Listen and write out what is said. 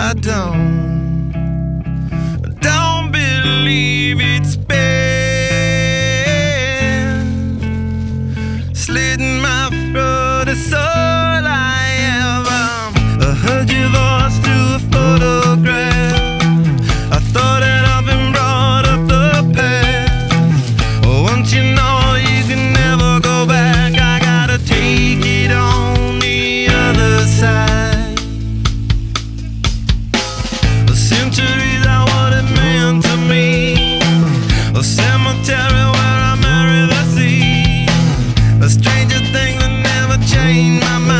I don't, don't believe it's been slitting my throat. So thing that never changed my mind.